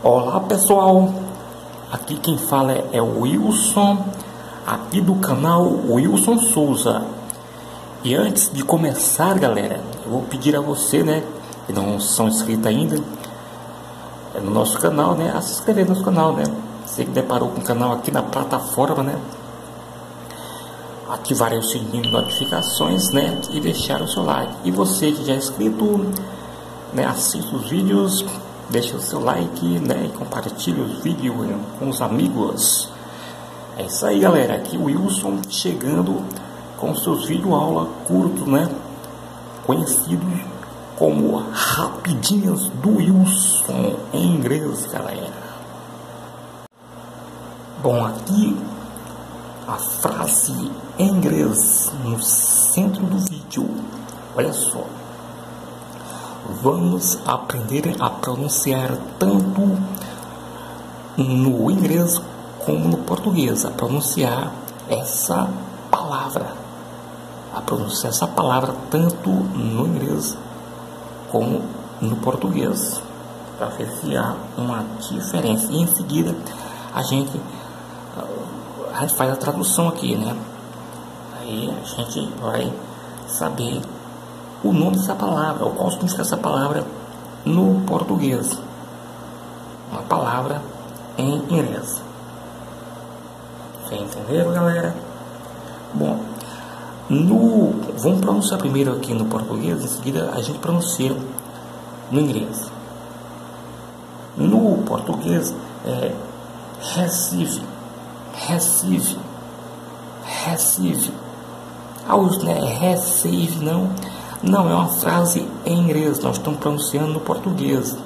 Olá pessoal, aqui quem fala é o Wilson, aqui do canal Wilson Souza. E antes de começar, galera, eu vou pedir a você, né, que não são inscritos ainda é no nosso canal, né, a se inscrever no nosso canal, né. Você que deparou com o canal aqui na plataforma, né, ativar o sininho de notificações, né, e deixar o seu like. E você que já é inscrito, né, assista os vídeos deixe o seu like né, e compartilhe os vídeos com os amigos. É isso aí, galera. Aqui o Wilson chegando com seus vídeos aula curtos, né? Conhecidos como Rapidinhas do Wilson em inglês, galera. Bom, aqui a frase em inglês no centro do vídeo. Olha só vamos aprender a pronunciar tanto no inglês como no português, a pronunciar essa palavra, a pronunciar essa palavra tanto no inglês como no português, para ver se há uma diferença. E em seguida a gente, a gente faz a tradução aqui, né? Aí a gente vai saber o nome dessa palavra, ou qual significa essa palavra no português. Uma palavra em inglês. Vocês entenderam, galera? Bom, no, vamos pronunciar primeiro aqui no português, em seguida a gente pronuncia no inglês. No português é Recife, Recife, Recife. Ah, né, Recife não não, é uma frase em inglês, nós estamos pronunciando no português.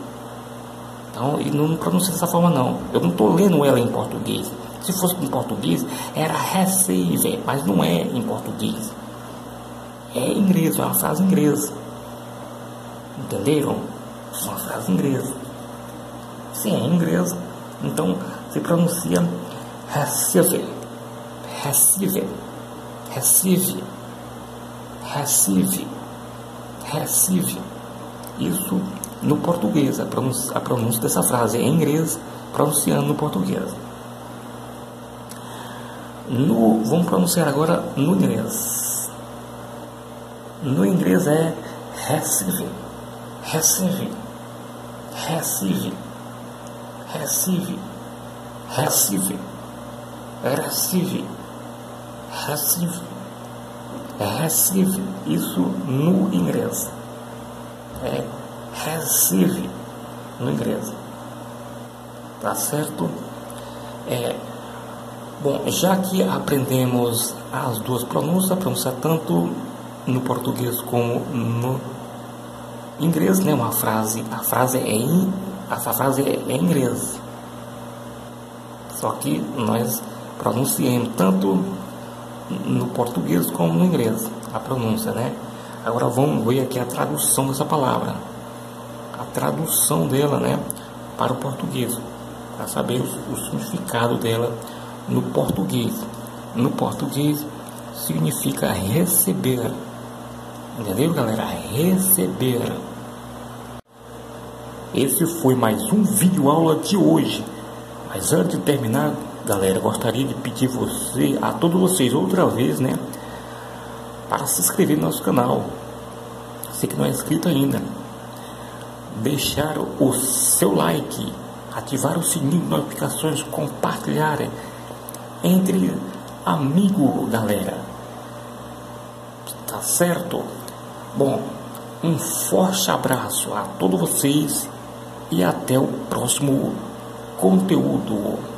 Então, e não pronuncia dessa forma não. Eu não estou lendo ela em português. Se fosse em português, era receive, mas não é em português. É em inglês, é uma frase em inglês. Entenderam? É uma frase em inglês. Sim, é em inglês. Então, se pronuncia receive. Receive. Receive. Receive. Recife. Isso no português, a pronúncia, a pronúncia dessa frase em inglês, pronunciando no português. No, vamos pronunciar agora no inglês. No inglês é Recife, Recife, Recife, Recife, Recife, Recife, Recife. Recife, isso no inglês. É Recife no inglês. Tá certo? É, bom, já que aprendemos as duas pronúncias, pronunciar tanto no português como no inglês, né? Uma frase, a frase é em, essa frase é em inglês. Só que nós pronunciamos tanto no português como no inglês, a pronúncia, né? Agora vamos ver aqui a tradução dessa palavra, a tradução dela, né, para o português, para saber o, o significado dela no português. No português significa receber, entendeu, galera? Receber. Esse foi mais um vídeo aula de hoje. Mas antes de terminar, galera, gostaria de pedir você, a todos vocês outra vez, né, para se inscrever no nosso canal. Você que não é inscrito ainda, deixar o seu like, ativar o sininho de notificações, compartilhar entre amigo, galera. Tá certo? Bom, um forte abraço a todos vocês e até o próximo conteúdo.